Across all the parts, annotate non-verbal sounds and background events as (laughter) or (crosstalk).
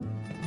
Come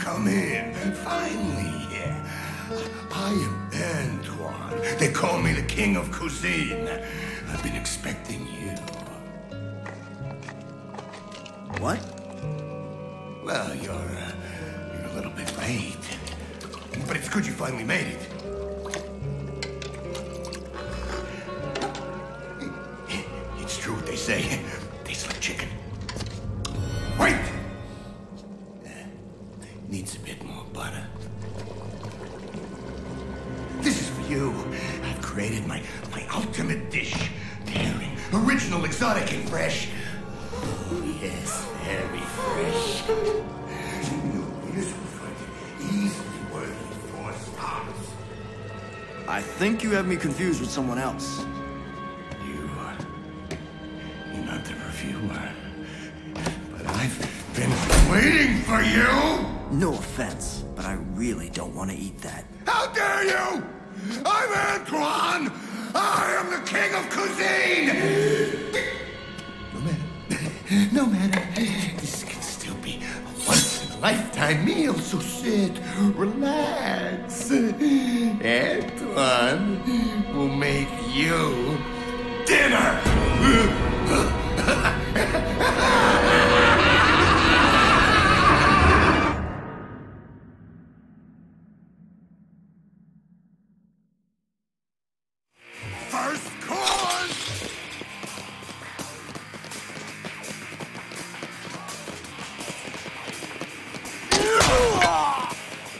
come in. Finally. I am Antoine. They call me the king of cuisine. I've been expecting you. What? Well, you're, uh, you're a little bit late. But it's good you finally made it. It's true what they say. Needs a bit more butter. This is for you. I've created my, my ultimate dish. Daring, original, exotic, and fresh. Oh, yes, very fresh. Was easily worthy four stars. I think you have me confused with someone else. You, you're not the reviewer. But I've been waiting for you! No offense, but I really don't want to eat that. How dare you! I'm Antoine! I am the king of cuisine! No matter, (laughs) no matter, this can still be a once-in-a-lifetime meal, so sit, relax. Antoine will make you dinner! (laughs)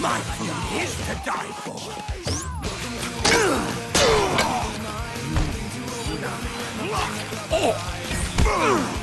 my food is to die for. Oh.